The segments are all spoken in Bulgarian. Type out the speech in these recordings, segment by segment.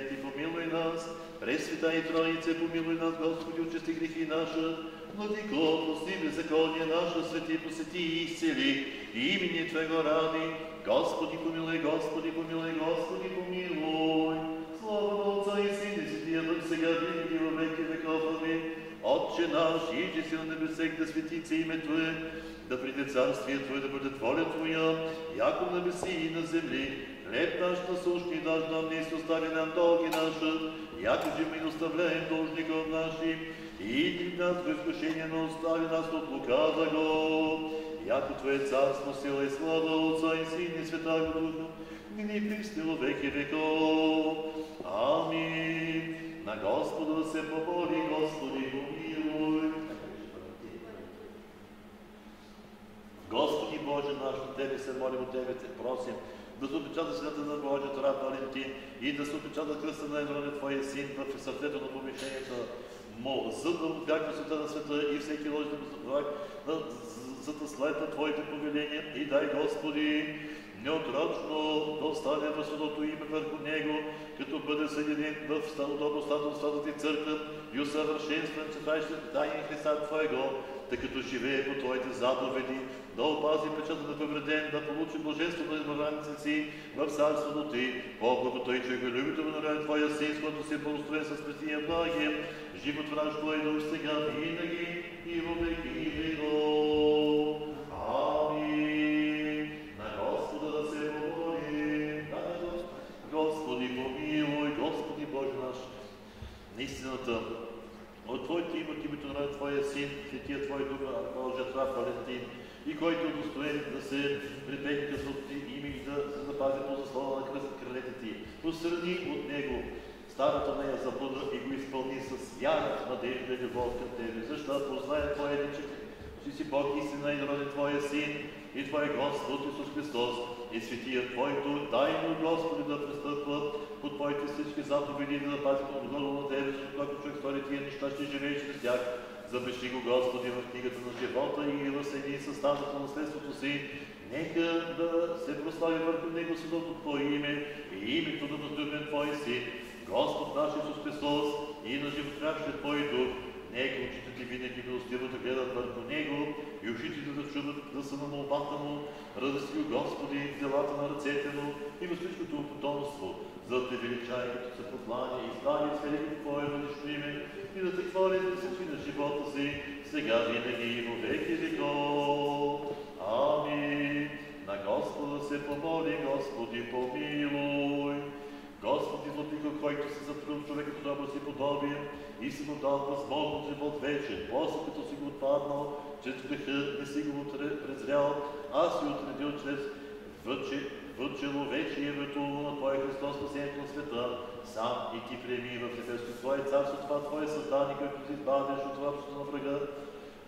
бессмерти, помилуй нас. Пресвета и Троице, помилуй нас, Господи, очисти грехи наши. Владико, прости беззаконие наше, свети, посети и исцели. Имени Твоего ради, Господи, помилуй, Господи, помилуй, Господи, помилуй. Слава на Отца и Сина Святия Дух, сега винаги во веки веков. Амин. Отче наш, иже си на небесех, да светится име Твое, да приде царствие Твое, да бъде воля Твоя, яко на небеси и на земли. Хлеб наш насущный дашь нам днесь, остави нам долги наши, яко же мы оставляем должников нашим, и не нас в искушение, но остави нас от лукавого. Яко Твое царство, сила и слава Отца и Сына и Святаго Духа, ныне во веки веков. Аминь. На Господа да се помоли, Господи, помилуй. Господи Боже наш, на Тебе се молим, от Тебе Те просим, да се опечата света на Божията раб Валентин и да се опечата кръста на Евроне Твоя син в сърцето на помещението му, да отбягва света на света и всеки ложен враг, за да следва Твоите повеления. И дай Господи, неотрочно да остане възходното име върху него, като бъде съединен в стародобно статус ти църква и усъвършенстван читаещите тайни Христа Твоего, тъй като живее по Твоите заповеди, да опази печата да повреден, да получи блаженство на избраници си в царството Ти, по-благото и човеколюбието на рай Твоя син, с който си благословен с Христия благие, живот враж Твой дух сега винаги и во веки веков. На Господа да се помолим. Господи, помилуй, Господи Боже наш, наистината, от Твоето име, от името на Твоя Син, Светия Твой Дух, Божия Трав Валентин, и който е достоен да се припекне от име и да се запази по заслона на кръст крилете Ти. Пострани от Него старата нея заблуда и го изпълни с вяра, надежда и любов към Тебе, защото познае Твоя че че си Бог истина и народен Твоя Син и Твой Господ Исус Христос и Светия дай му Господи да пристъпва по Твоите всички заповеди да запази отгоре на Тебе, защото човек стори тия неща, ще живее чрез тях. Запиши го, Господи, в книгата на живота и разсъди съставът на наследството си. Нека да се прослави върху него съдото Твое име и името на възлюбен Твой Син, Господ наш Исус Христос и на животворящия Твой Дух, Нека очите ти винаги милостиво да гледат върху него и ушите да чудат да са на молбата му. Го, Господи, делата на ръцете му и във всичкото му потомство, да те величай, като се покланя и слави с велико Твое велично име и да те хвали за всички на живота си, сега винаги и во веки веков. Амин. На Господа се помоли, Господи, помилуй. Господи, златника, който се затрудил човека по добро си подобие и си му дал възможност живот вече, после като си го отпаднал, чрез греха не си го презрял, аз си отредил чрез въчеловечието на Твоя Христос, спасението на света, сам и ти приеми в небесното Твое царство, това Твое създание, което ти избавяш от рабството на врага,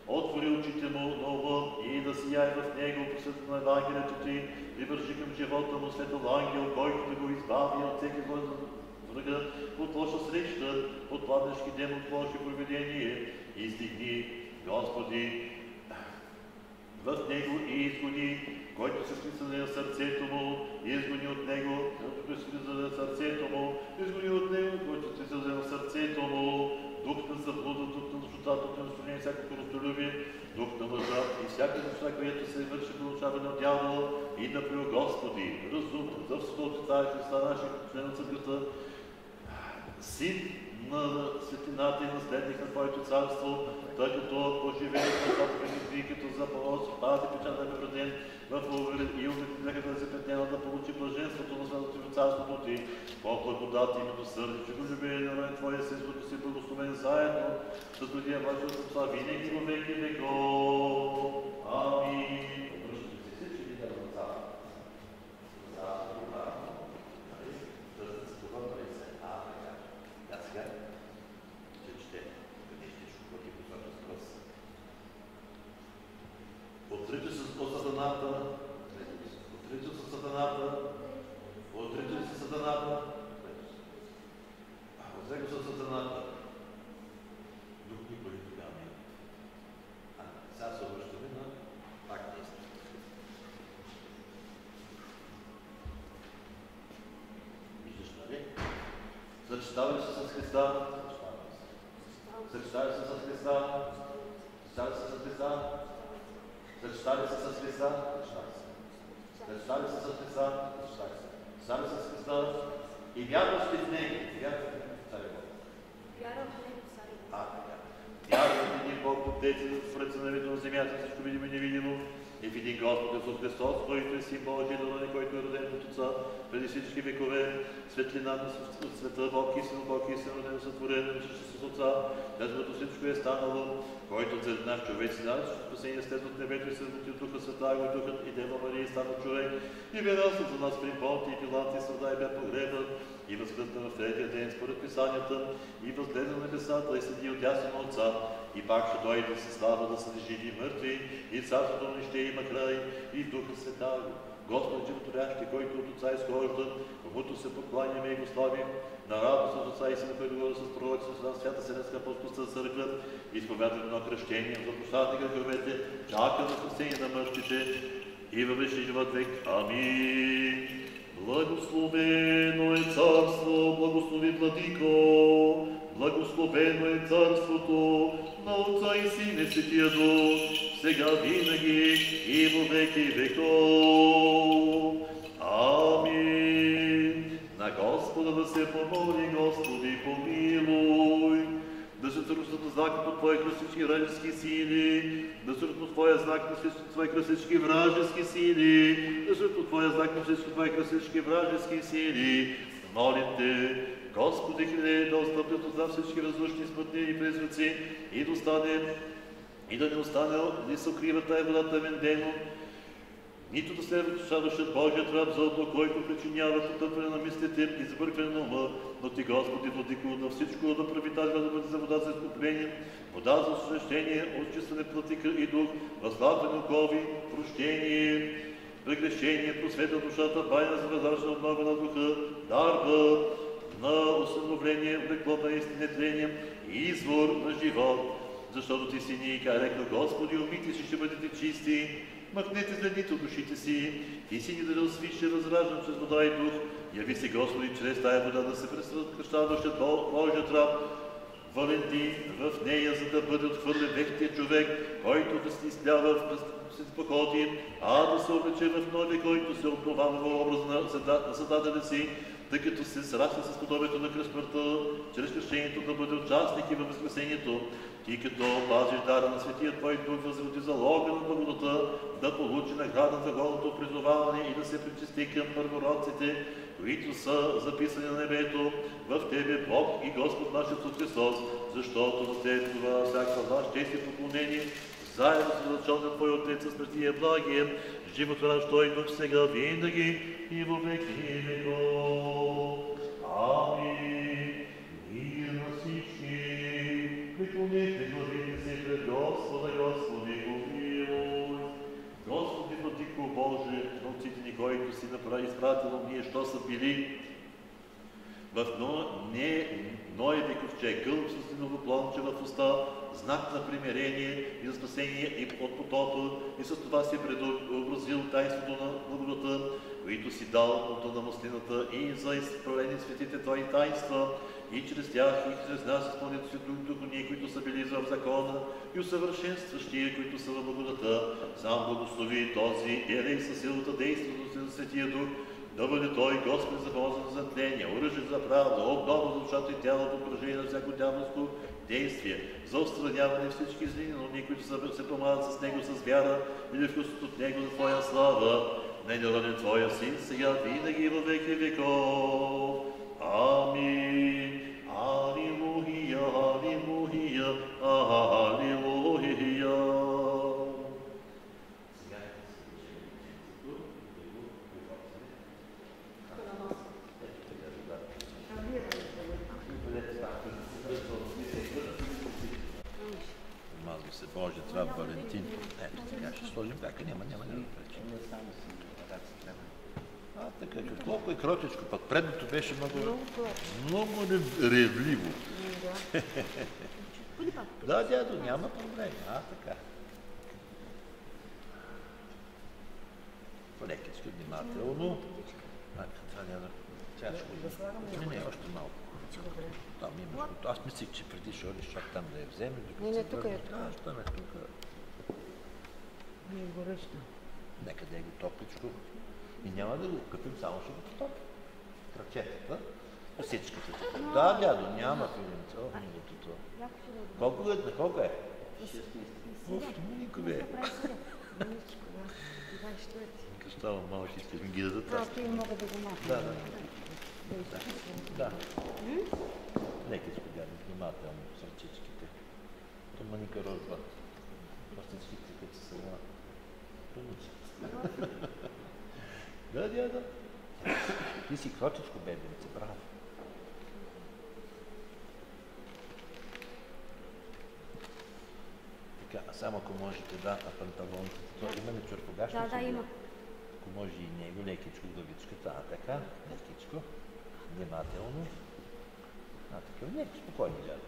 отвори очите му ума и да сияй в него посветът на Евангелието ти и върши към живота му светъл ангел, който да го избави от всеки злой врага, от лоша среща, от пладнешки ден, от лоши проведение. И стигни, Господи, в него и изгони, който се скриса на сърцето му, изгони от него, който се скриса на сърцето му, изгони от него, който се скриса на сърцето му, дух на заблуда, дух на лъжота, дух на разстояние, всяко коростолюбие, дух на лъжа и всяка неща, която се върши получаване от дявола и да при Господи, разум, всичко отрицаеш Христа нашия, член на църквата, син на светлината и наследник на Твоето царство, тъй като поживее на заповеди като за полос, пази печата на роден в и умет да се петнена да получи блаженството на Святото царството Ти, по благодат и милосърдие, че го любие на Твоя Син, който си благословен заедно с другия Вашия Отца, винаги во веки веков. Амин. Обръщате се всички ви да Отрича се от сатаната, отрича се сатаната, отрича се сатаната, отрича се сатаната. Друг никой тогава не е. А сега се обръщаме на пак действие. Виждаш, нали? Съчетава се с Христа. Съчетава се с Христа. Съчетава се с Христа. Съчетали се с Христа, съчетали се с Христа, съчетали се с Христа и вярваш ли в Него? Вярваш ли в Царя Бог? Вярвам в Царя Бог. А, така. Вярваш ли ни Бог, Отец, ръце на на земята, всичко видимо и невидимо, И в един Господ Исус Христос, който е Син Божий, даден, който е роден от Отца, преди всички векове, светлина на света, Бог истина, Бог истина, роден, сътворен, с Отца, без което всичко е станало, който заради наш човек си даде спасение след от небето и съдът от Духа Света, и Духът и Дева Мария стана човек, и виновства за нас при Понти и Пилат и страда и бе погребан, и възкръсна в третия ден според писанията, и възгледа на небесата и седи от ясно на Отца, и пак ще дойде с слава да съди живи и мъртви, и царството не ще има край, и Духа Света, Господ животворящи, който от Отца изхожда, комуто се покланяме и го славим, на радост от Отца и Сина, говори с пророци, с свята Вселенска апостолска църква, изповядваме на кръщение за прощаване греховете, чака на спасение на мъртвите и във вечни живот век. Амин. Благословено е царство, благослови владико, благословено е царството на Отца и Сина Светия Дух, сега винаги и во веки веков. Амин. На Господа да се помоли, Господи, помилуй. Да се трусят на знак от Твои кръстички вражески сили, да се от Твоя знак на всички Твои кръстички вражески сили, да се от Твоя знак на всички Твои кръстички вражески сили. Молим Те, Господи, хиляди да отстъпят от нас всички въздушни смъртни и призраци и да остане, и да не остане, да се укрива тая водата вендено, нито да се разрешаваше Божият раб за който причинява потъпване на мислите и забъркване на ума, но ти, Господи, владико на всичко да прави тази да бъде за вода за изкупление, вода за освещение, очистване платика и дух, възславане окови, прощение, прегрешение, просвета душата, байна за възражена обнова на духа, дарба на установление, облекло на истинне и извор на живот. Защото ти си ни, ка рекна Господи, умите си, ще бъдете чисти, махнете следните от душите си, ти си ни дадал свише възраждан чрез вода и дух, яви се Господи, чрез тая вода да се пресвъщаваща Божият раб, Валентин в нея, за да бъде отхвърлен вехтия човек, който да се изплява в походи, а да се облече в нови, който се обновава в образа на зададене си, тъй като се срасне с подобието на кръстмъртта, чрез кръщението да бъде участник и във възкресението, ти като пазиш дара на Светия Твой Дух, възроди залога на благодата, да получи награда за голото призоваване и да се причисти към първородците, които са записани на небето, в Тебе Бог и Господ наш Исус Христос, защото за Тебе това всяка ваш чест и поклонение, заедно с задачалния Твой Отец, смъртия благие, животворящ Той Дух сега, винаги и во веки веков. Амин. Мир на всички, преклонете главите който си направи изпратило ние, що са били в но, не Ноеви ковчег, гълъб с синово плонче в уста, знак на примирение и за спасение и от потопа, и с това си предобразил тайството на благодата, които си дал от на маслината и за изправление светите Твои тайнства, и чрез тях, и чрез нас изпълнят си дух ние, които са били в закона, и усъвършенстващи, които са в благодата. Сам благослови този ерей със силата действото на Светия Дух, да бъде Той Господ за полза за тление, оръжие за правда, обнова за душата и тялото, отражение на всяко дяволско действие, за отстраняване всички злини, но ние, които се помагат с Него с вяра или вкусът от Него за Твоя слава, ненароден Твоя Син, сега винаги и във веки веков. Амин. Алилуия, алилуия, алилуия. Мазва се Божия трап Валентин. Ето така ще сложим така, няма, няма, няма пречи. А, така, колко е кротичко, пък предното беше много, много рев- ревливо. Да, дядо, няма проблем. А, така. Лекичко, внимателно. А, това няма. Тя ще го... Не, не, още малко. Там има. Аз мислих, че преди ще одиш чак там да я вземе. Не, не, се тук е, тук. А, що ме тук? Не е горещо. Нека да е го топличко. И няма да го къпим, само ще го потопим. Кръчетата. Всичките. Да, дядо, няма филмица. О, милото това. Колко е? На колко е? Уф, никой бе. Маничко, да. 24. Като става малки, искаш ми ги дадат. Да, аз- ти мога да го махна. Да, да. Да. Лекичко дядо, внимателно с ръчичките. То маника розва. Простичките, като са на праничките. Да, дядо. Ти си кротичко бебенце, браво. Така, а само ако можете да, на панталоните. То има ли чорпогашно? Да, да, има. Ако може и него, лекичко главичката, а така, лекичко, внимателно. А така, нека спокойно, дядо.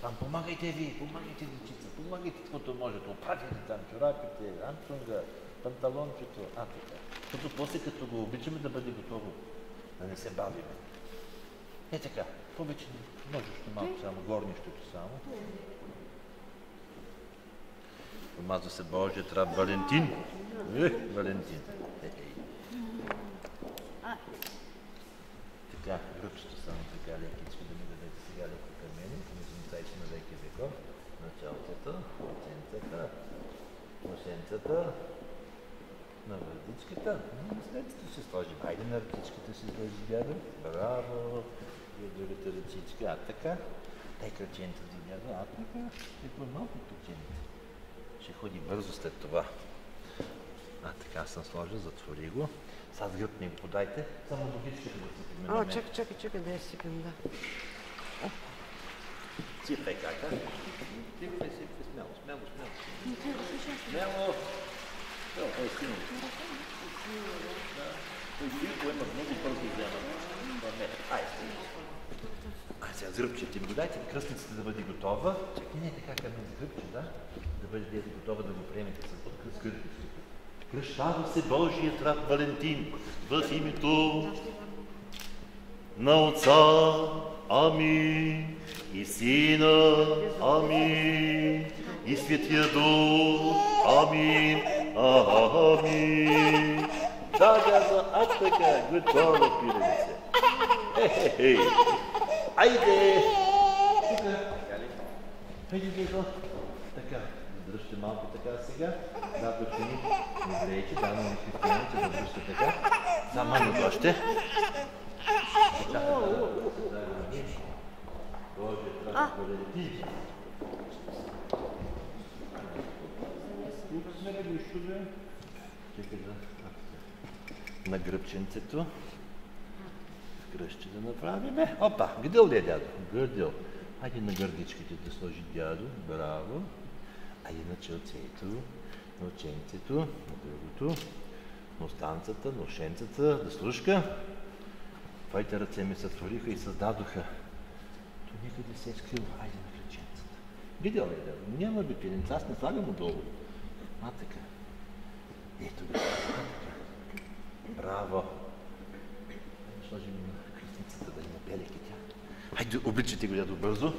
Там помагайте ви, помагайте дечица, помагайте каквото можете, опатите там чорапите, амчунга, панталончето, а така. Защото после като го обичаме да бъде готово, да не се бавиме. Е така, повече може малко само, горнището само. Помазва се Божия раб Валентин. Е, Валентин. Е, е. Така, гръбчето само така лекичко да ми дадете сега леко към мене. Мисленцайче на леки веков. Началцата, оценцата, носенцата, на върдичката. Следството ще сложим. Айде на ръчичката си сложи дядо. Браво! И другата ръчичка. А така. Дай кръченца за дядо. А така. Какво е малко кръченце. Ще ходи бързо след това. А така съм сложил, затвори го. Сега с гръб ми го подайте. Само ногичката да си О, чакай, чакай, чакай да я сипем, да. Сипай кака. Сипай, сипай, смело, смело, смело. Смело. Смело, ой, силно. Силко има много бързо взема. Това не. Ай, а сега зръбчете ми го дайте, кръстницата да бъде готова. Чакай, не така към зръбче, да? Да бъде готова да го приемете с кръстницата. Кръщава се Божият раб Валентин в името на Отца, Амин, и Сина, Амин, и Светия Дух, Амин, Амин. Да, дядо, а така, готово, пиленце. Хе-хе-хе. Айде! Тука. Хайде, дядо. Така, дръжте малко така сега. Да, докато ни не греете, да, но не християните, да дръжте така. Само малко още. Боже, трябва да лети. Тук сме ли вишове? Чекай да... На гръбченцето. Кръще да направим. Опа, гъдъл ли е дядо? Гъдъл. Хайде на гърдичките да сложи дядо. Браво. Айде на челцето, на оченцето, на другото, на останцата, на ушенцата, да слушка. Твоите ръце ми сътвориха и създадоха. То никъде се е скрил. Айде на кръченцата. Видял ли да? Няма би пиленца, аз не слагам отдолу. А така. Ето го. А, така. Браво. Сложим на кръстницата да има белеки тя. Хайде, обличайте го дядо бързо.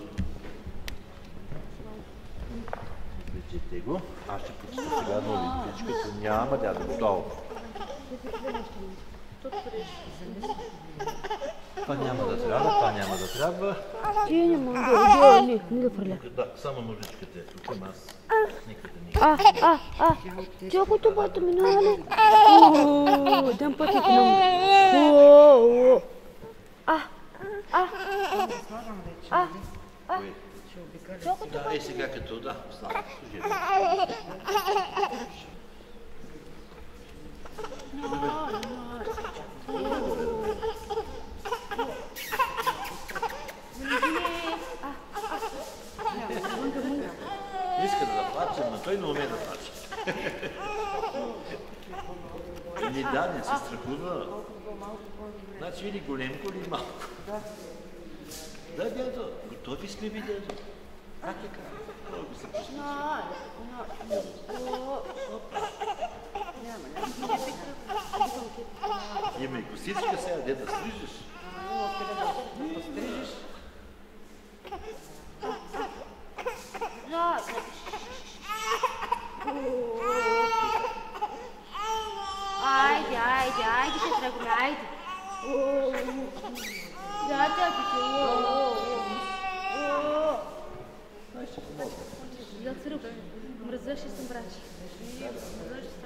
Обличайте го. Аз ще почета сега на олимпичката. Няма дядо, готово. Това няма да трябва, това няма да трябва. Ти не мога да не, не да фърля. Да, само ножичката е тук, ама аз никъде не А, а, а, тялото бата ми нали? О, дам пъти к нам. О, о. А, а, а, а. Да, е сега като, да, става. служи. Иска да плаче, но той не умее да плаче. Не да, не се страхува. Значи или големко, или малко. Да, дядо, готови сме ви, дядо. Как е как? Много се. Има и сега, де да стрижеш. Haide, haide, haide, ce dragul meu, haide. Gata, pică, Așa, Ia-ți rog, mrăză și să îmbraci. Mrăză și să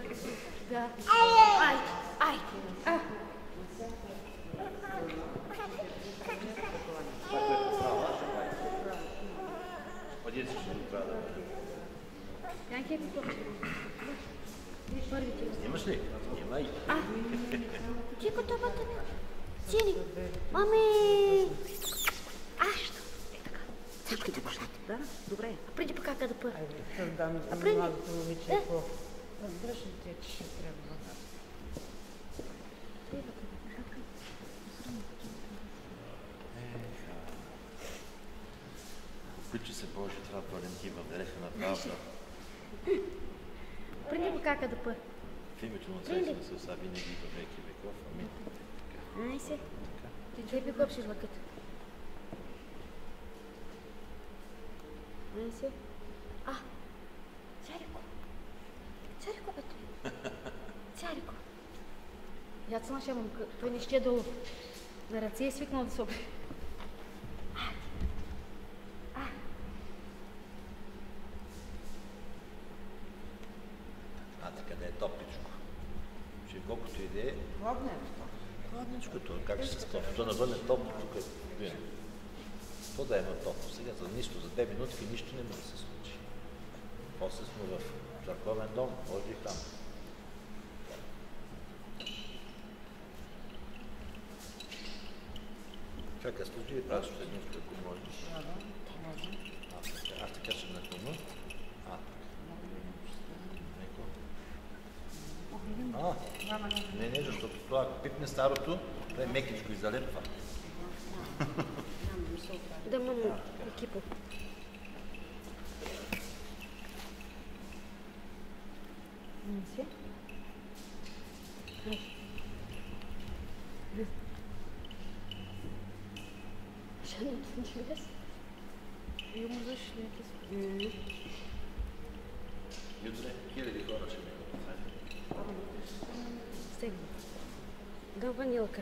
Da. Ai, ai, ai. Първите. Имаш ли? Имай. А, ти готовата ми. Сини, мами. А, що? Е така. Чакайте бащата. Да, добре. А преди пък как да пър. Създам А преди- младото момиче. Да. Разбираш ли те, че ще трябва? Обича се Боже, това Валентин в дереха на правда. Преди пък как да пър. В името на Отца и на Исуса, винаги и във веки веков. Амин. Ай се. Ти две пи копшиш лъкът. Ай се. А, царико. Царико, бе. Царико. Я цена ще имам, той не ще е долу. На ръце е свикнал да се обри. А, така да е топличко. Колкото и да е, Хладно е. Хладничко то, как ще се стопи? То навън е топло, тук е. То да има топло. Сега за нищо, за две минутки нищо не може да се случи. После сме в църковен дом, Божи храм. Чакай, служи и правиш седмичко, ако можеш. Аз така, аз така ще наклоня. А, Леко. А, не, не, защото това, ако пипне старото, то е мекичко и залепва. Да имам екипа. Не. Ай. Ще не интересно. Имам защо И ванилка.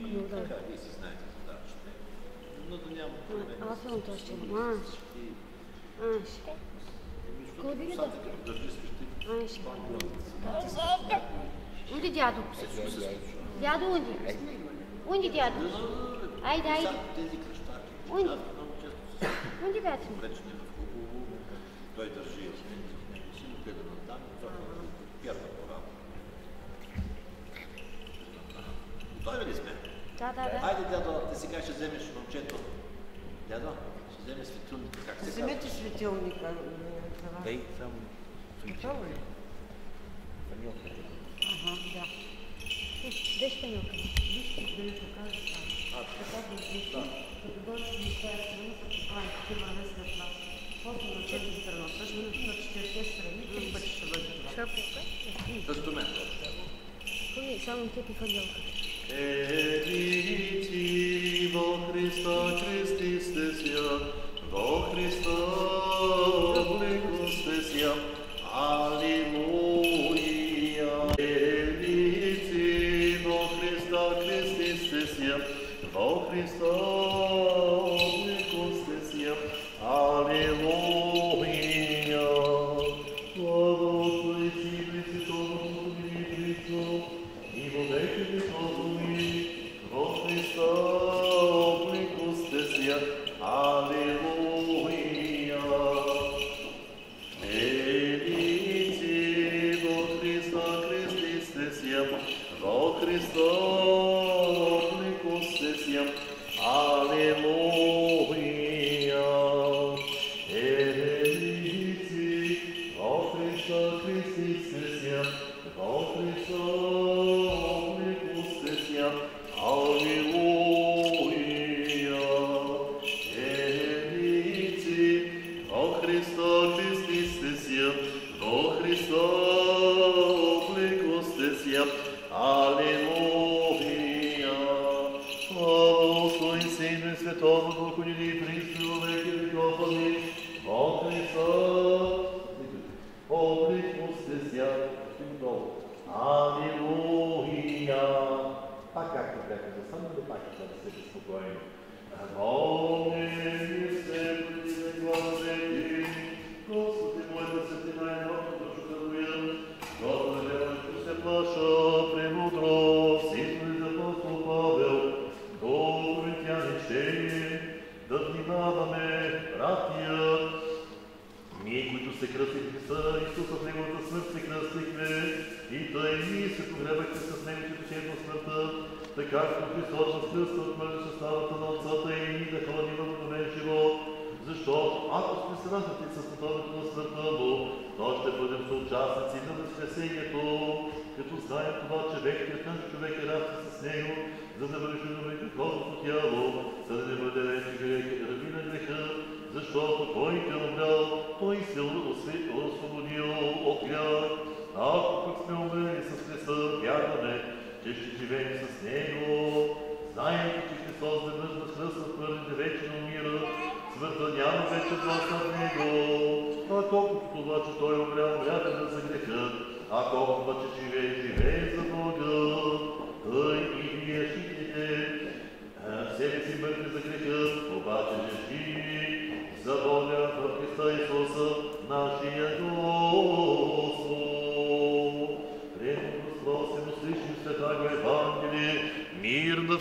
Се не то бях тук много дълго. Така, вие си знаете задачата. Но да няма проблем. Ала филм то ще има. Аш. Аш. Кой би да? Държи свещи. Аш. Унди дядо. Дядо унди. Унди дядо. Айде, айде. Тези кръщаки. Унди. Много често се Унди бятри. речни в хубаво. Той държи и си му гледа на там. Това е първа пора. Готови ли сме? Да, да, да. Айде, дядо, ти сега ще вземеш момчето. Дядо, ще вземеш светилника. Как се? Вземете светилника. Ей, само Готово ли? фанилка. Ага, да. Деш пенилка. Вижте, да ви покажа там. Така го звучи, като дойдеш на тази страна, като правим такива лесна клас. После на тази страна, също на четирите страни, три пъти ще бъде това. Шапка. Също мен. Само кепи фанилка. Елити во Христа Христисте ся, во Христа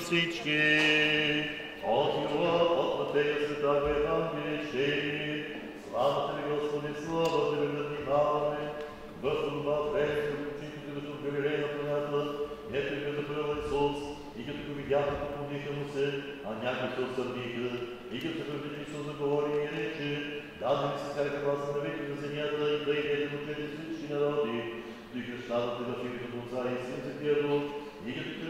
всички. От Йола, от Матея, Света Евангелие, Чение, слава Тебе, Господи, слава Тебе, надихаваме, в това време, учителите като в Галилея на планета, не и като пръл Исус, и като го видяха, поклониха му се, а някои се осърдиха, и като се върви Исус заговори и рече, даде ми се сега гласа на веки на земята и да идете на тези всички народи, и кръщавате в името Отца и Син за Тия Дух, и като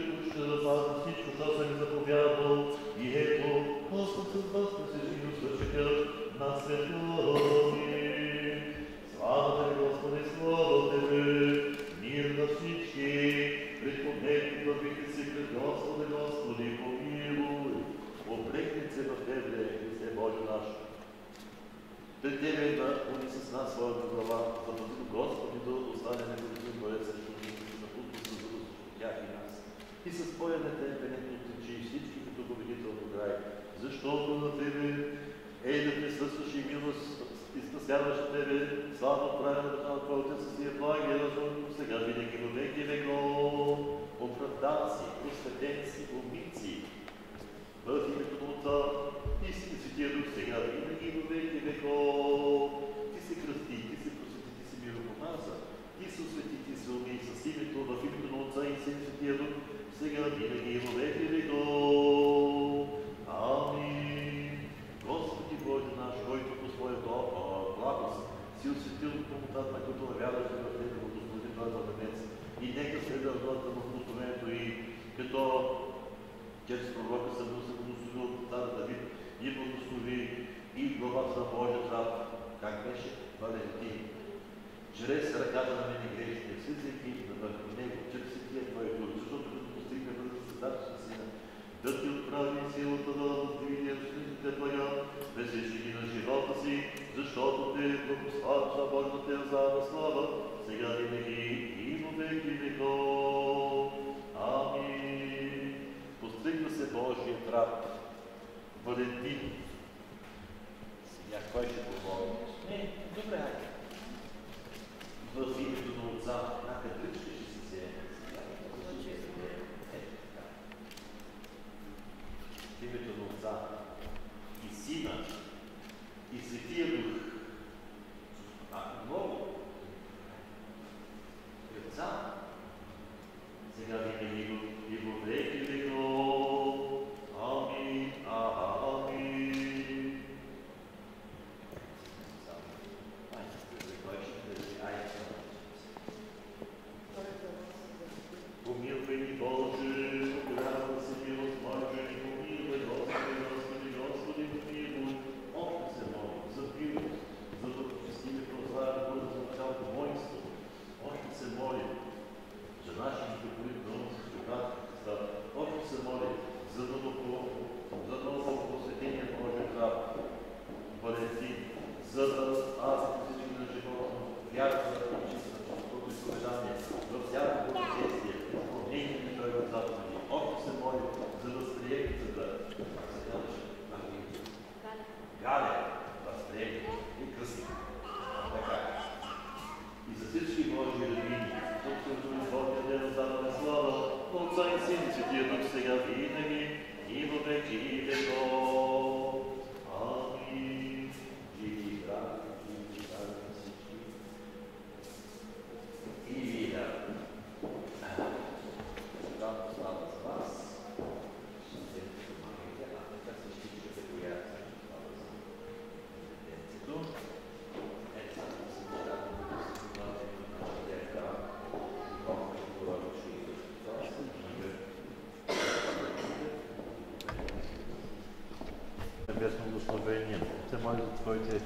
Небесно благословение. Це може за твоите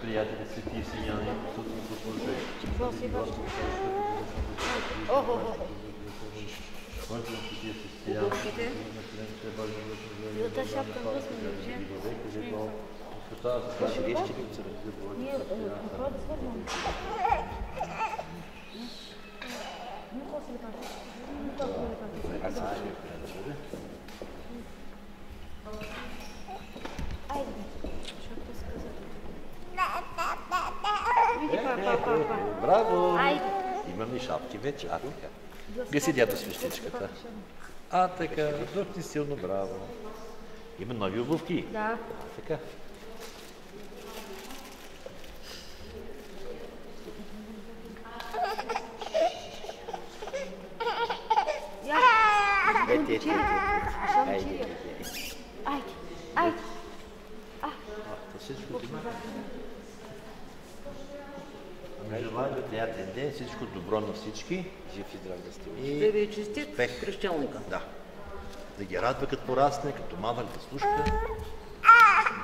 приятели свети сияни, тут послужи. та шапка възможно, Ние, е, какво да свързвам? Ну, после така. Ну, толкова така. Браво! Айде. Имам и шапки вече. А, така. Гаси дядо свещичката. А, така. Доста силно, браво. Има нови обувки. Да. Така. Ете, ете, Айде. Айде. Айде. А, то всичко има. Желая ви приятен ден, всичко добро на всички. Жив и здрав да сте. Да И ви е честит Успех. кръщелника. да. Да ги радва като порасне, като малък да слушка.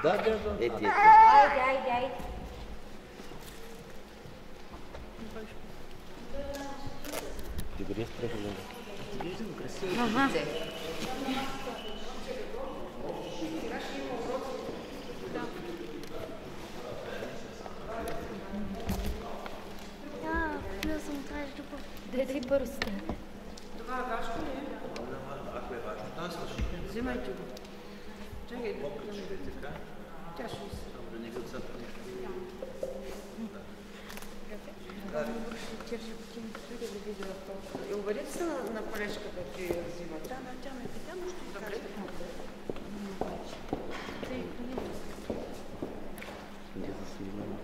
Да, да, да. Ете, ете. Айде, айде, айде. Добре, прехождане. Виждам красиво. Ага. Да Дайте пръста. Това гашко ли е? Взимайте го. Чакай да да ми да така. Тя ще се. Чакай да видя в толкова. И обадете се на, на колежката, че я взима. Да, да, тя ме пита, но ще добре. Айде.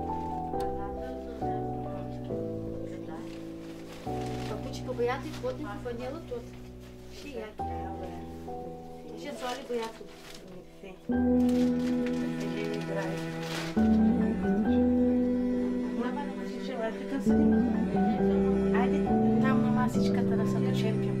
și că băiatul e cotnic cu fănelă tot. Și ea chiar. Și soare băiatul. Mama, nu mă zice, oare că sunt. Haide, n-am rămas nici că trebuie să ducem pe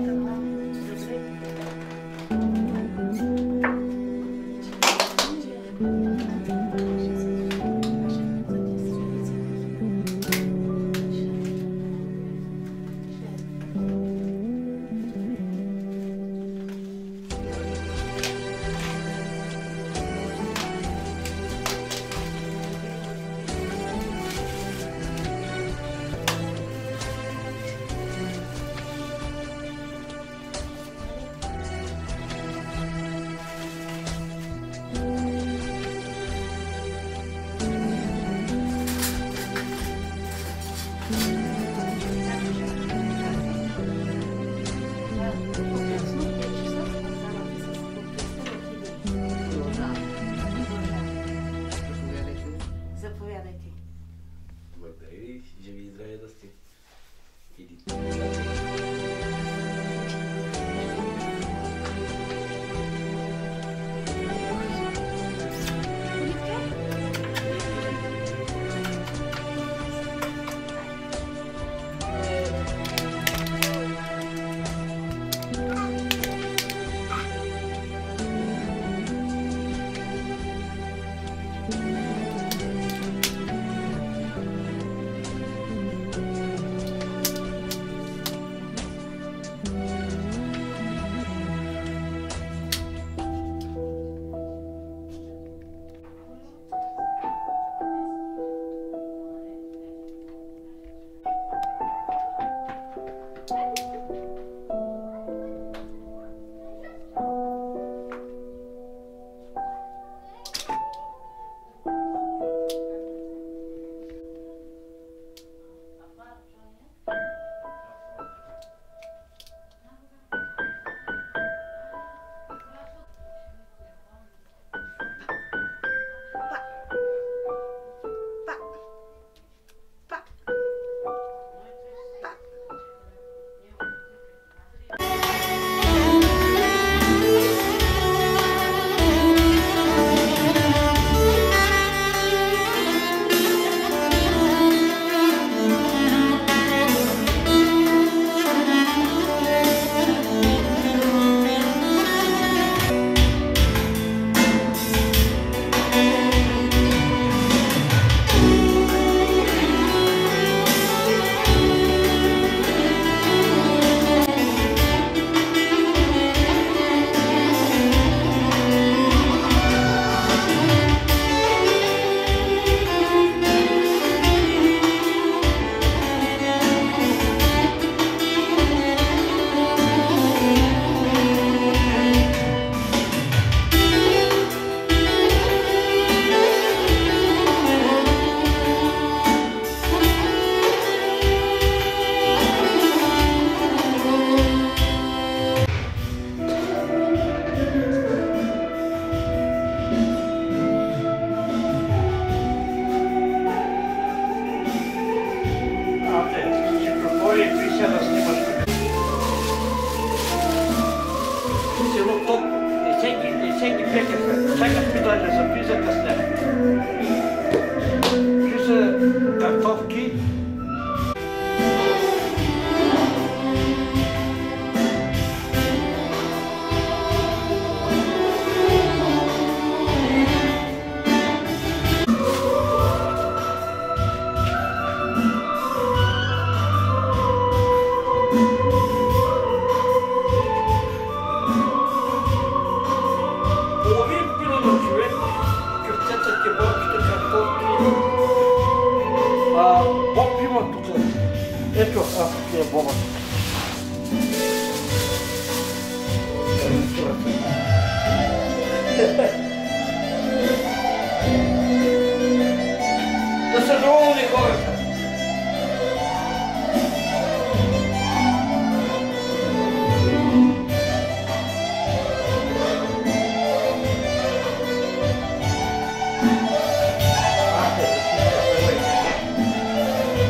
са доволни хората.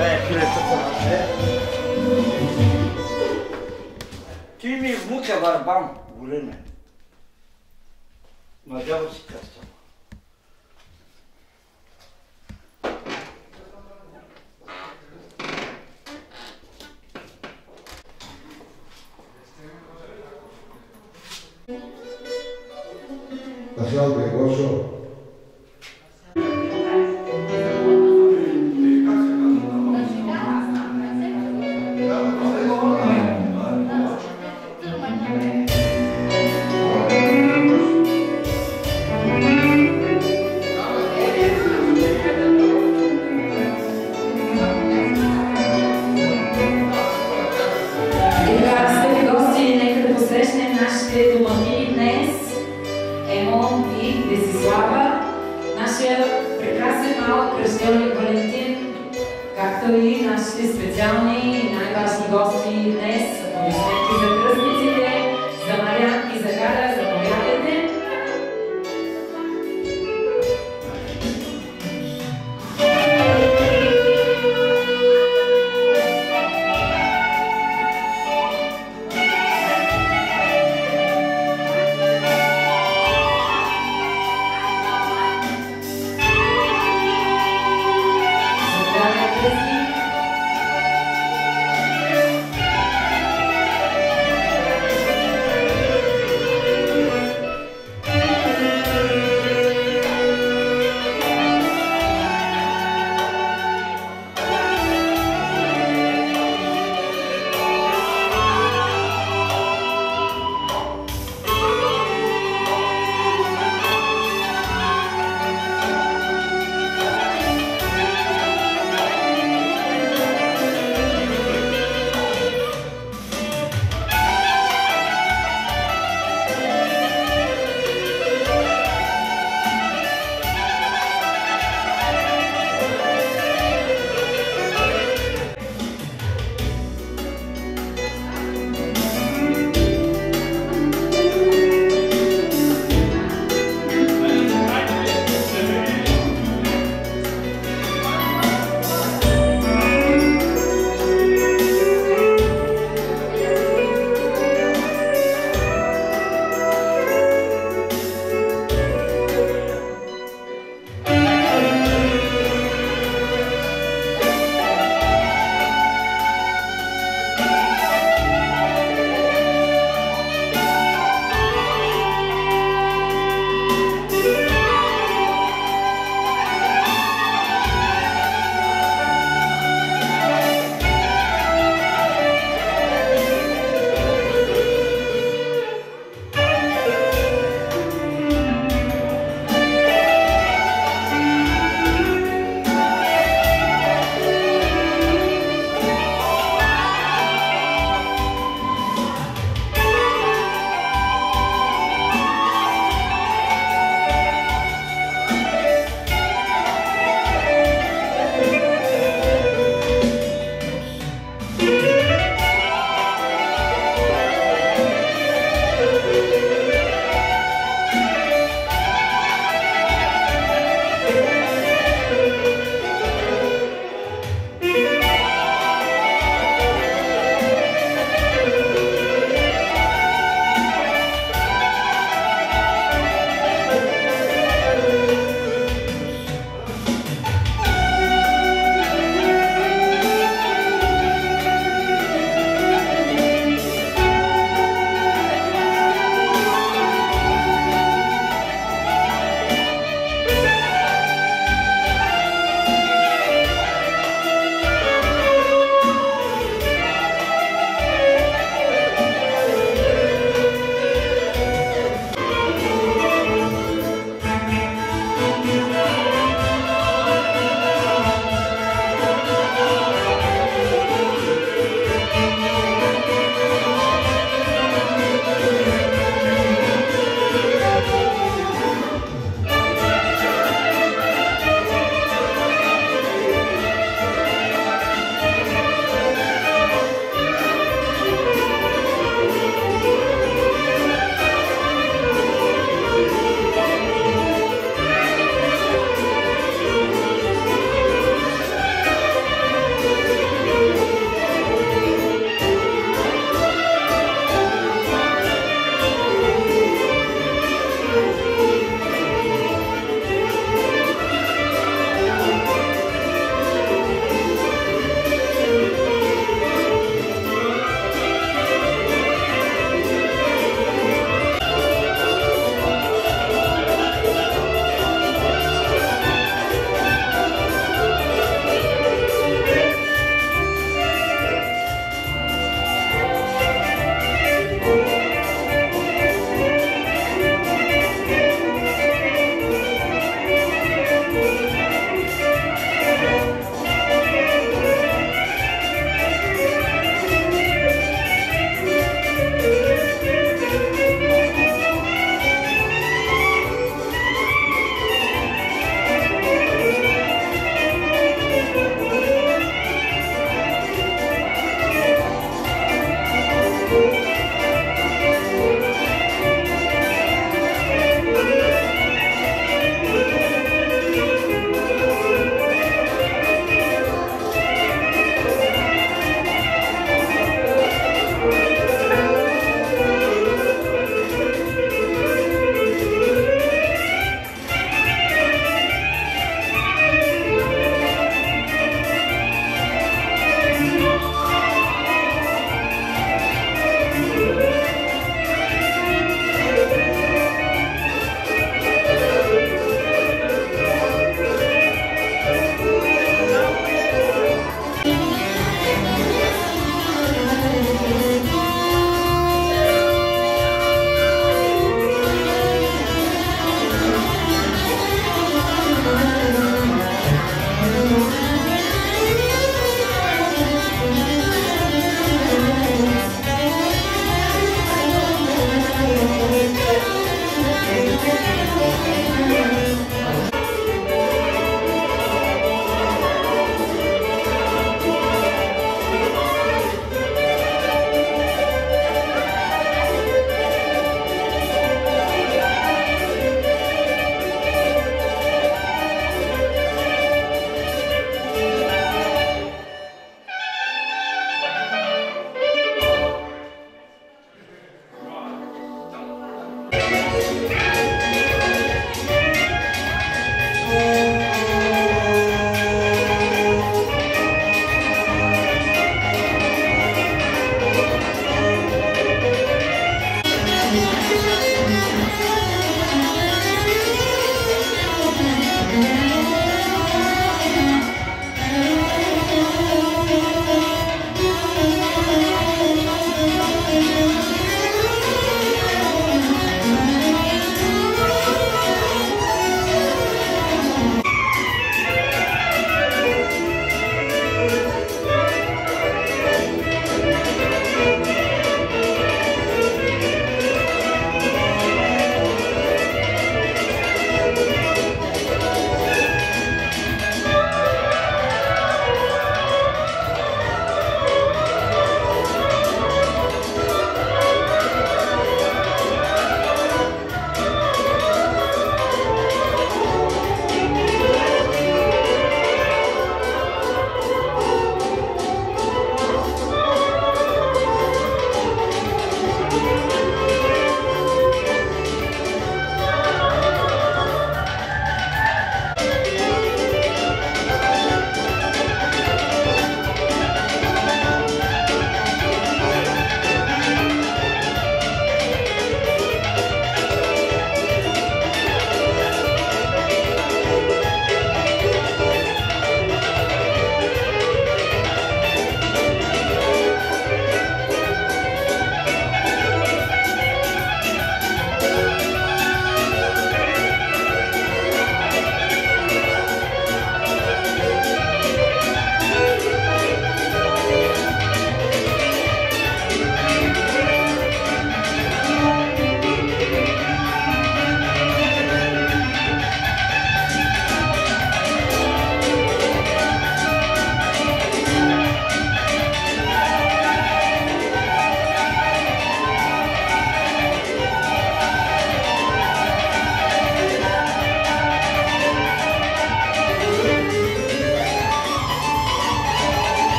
Е, хилядата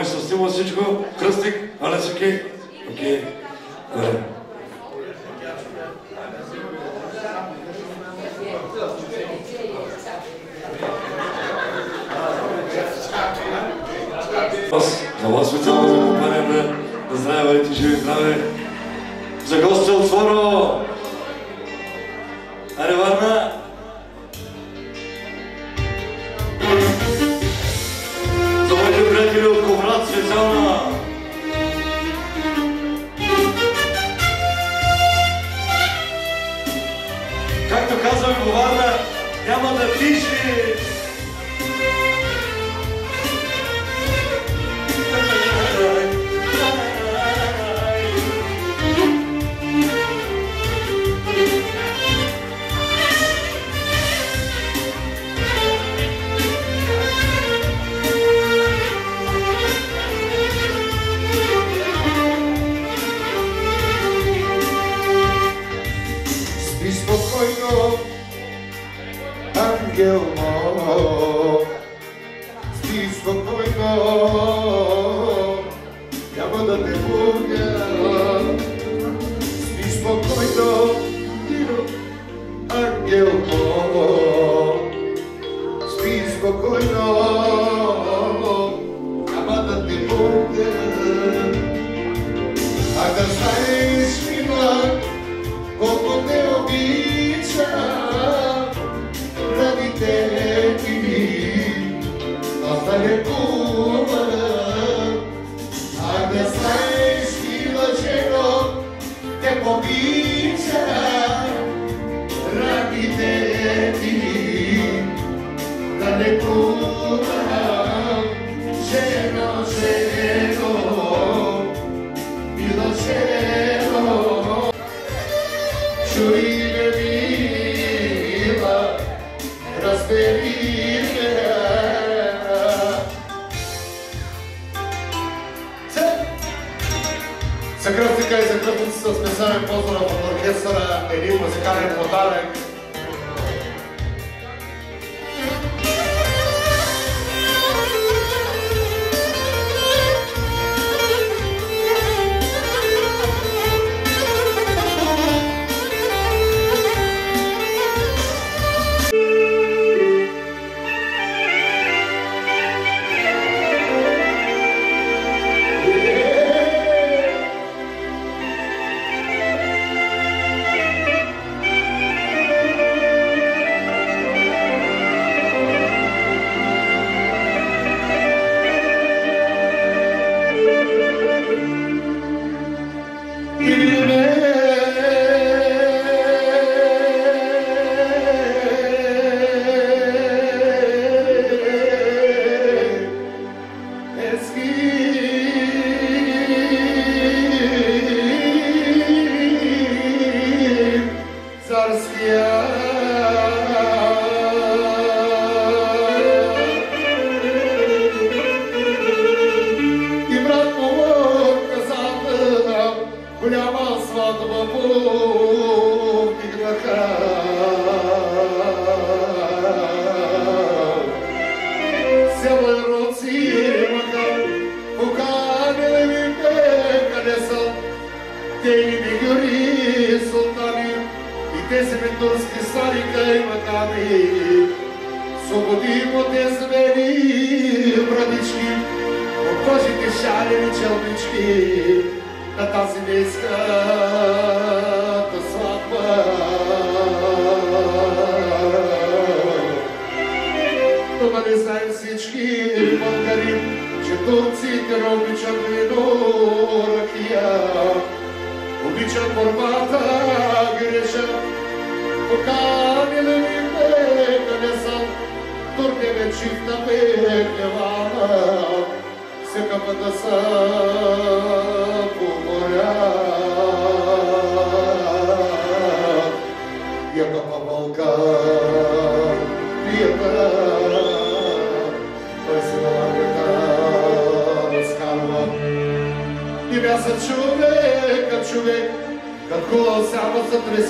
Имаме състимо всичко. Кръстик, Алес, окей? Е. Аз на вас специално за компанията, да знае бъдете живи здраве. За гостя отворо! Аре, Варна!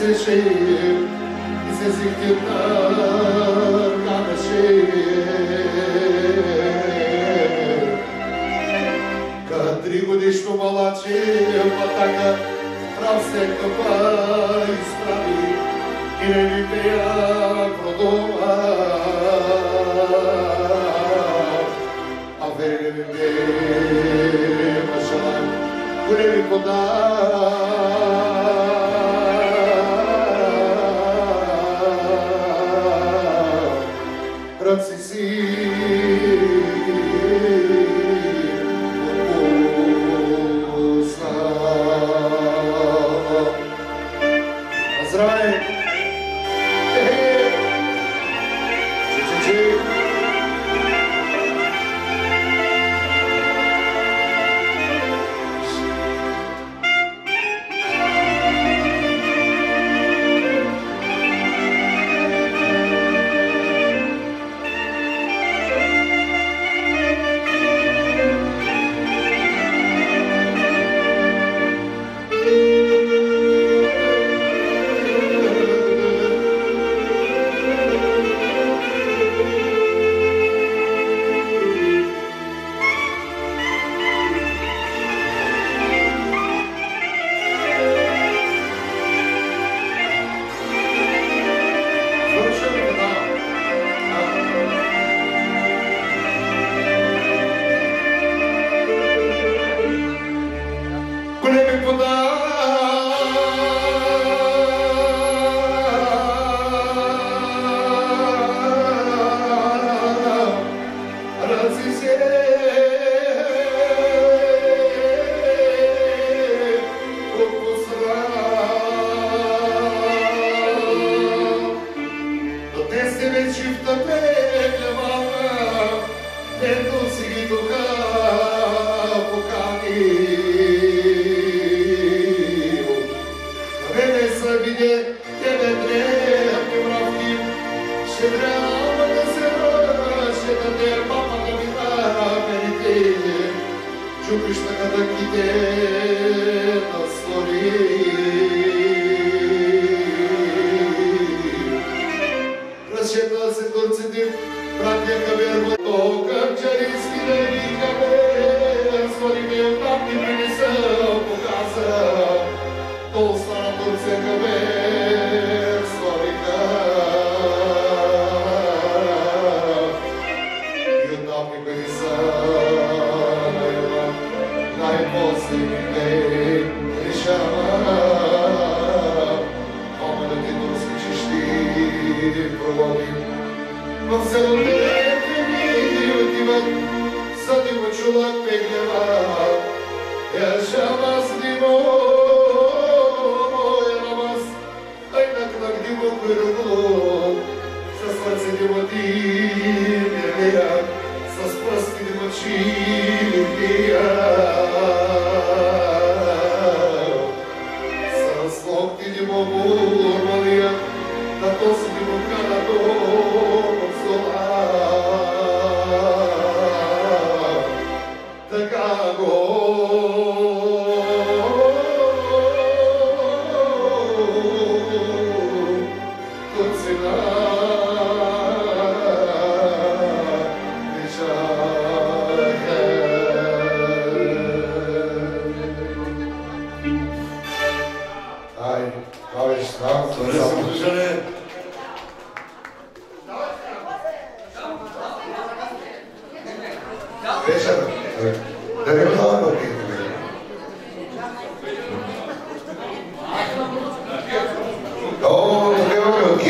E se que não.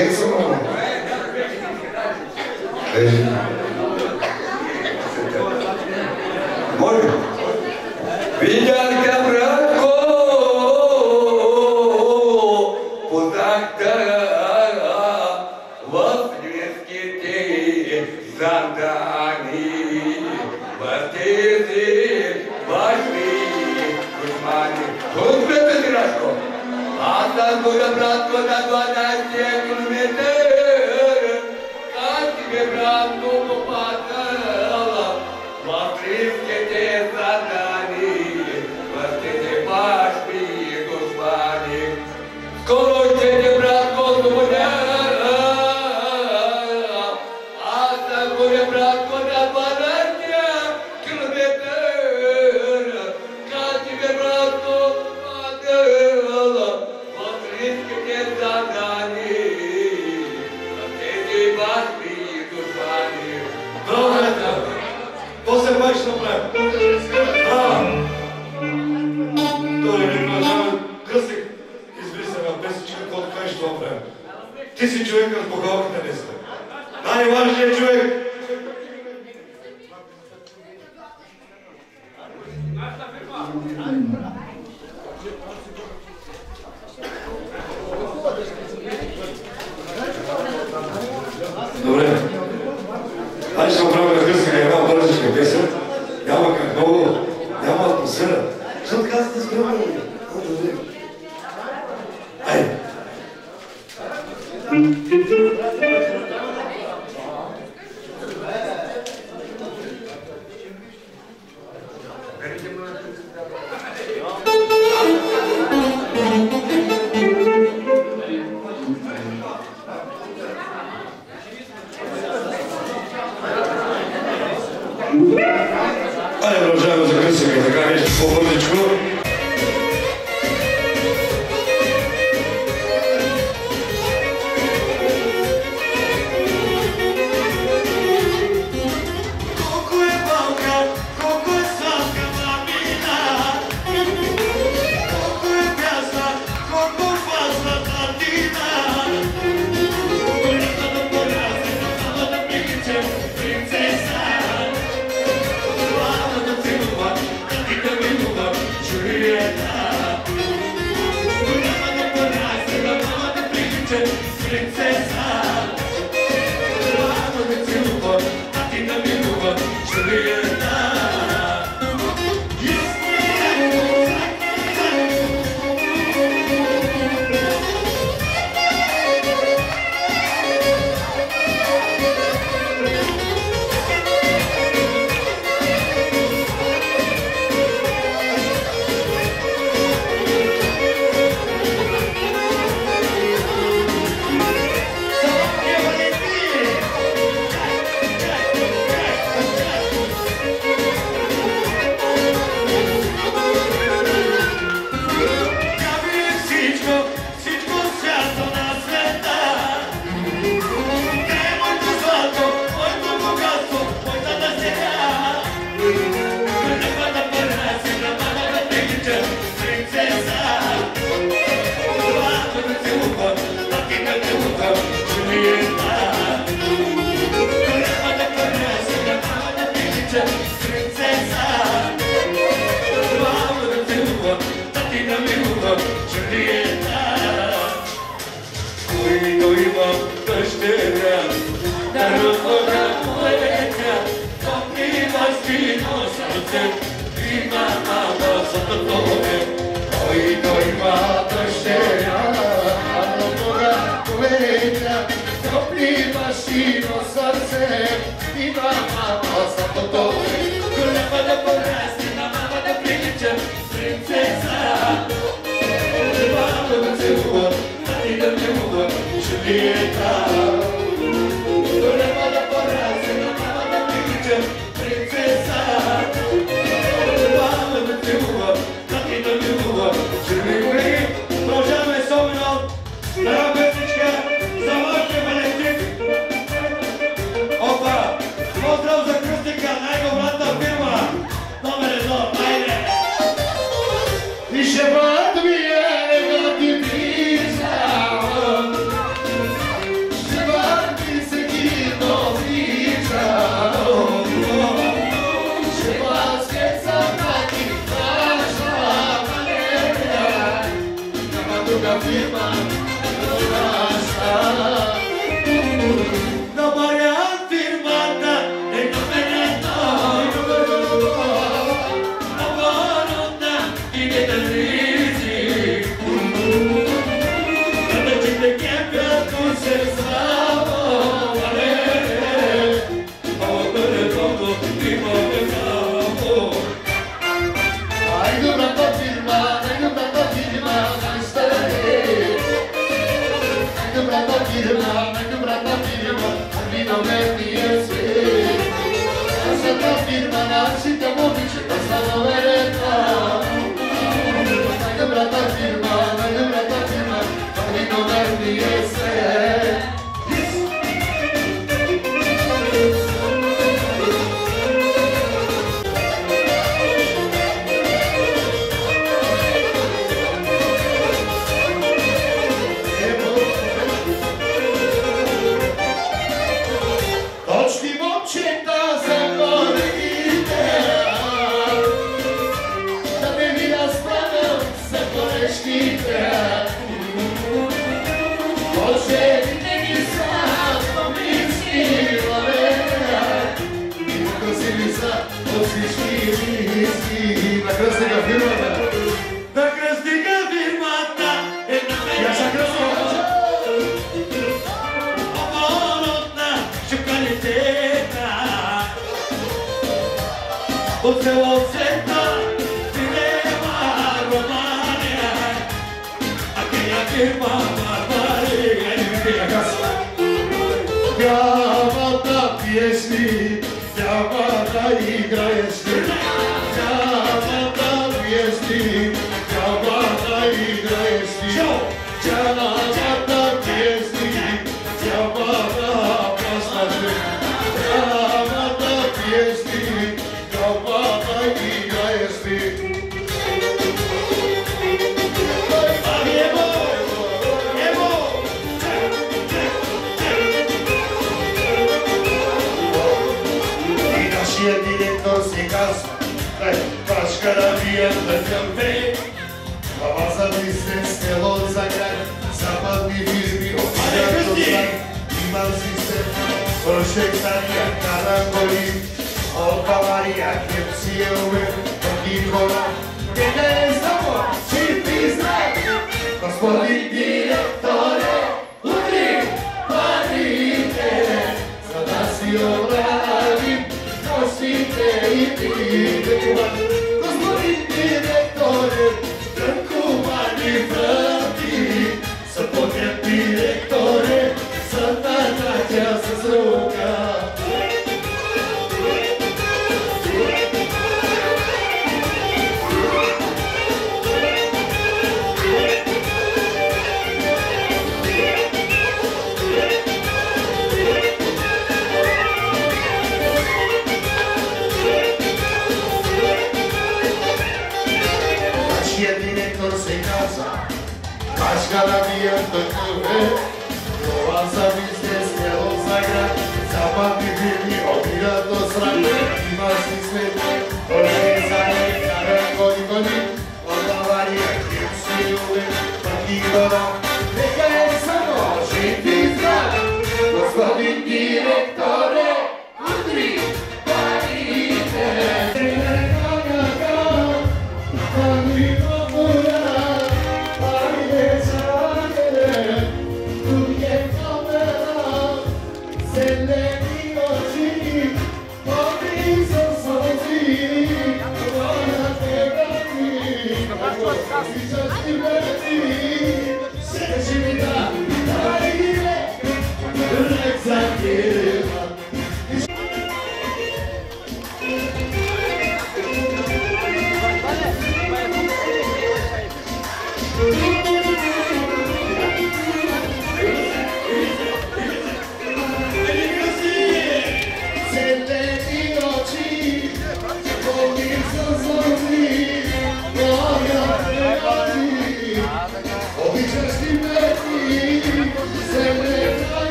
Имаме от Герцено. Беше.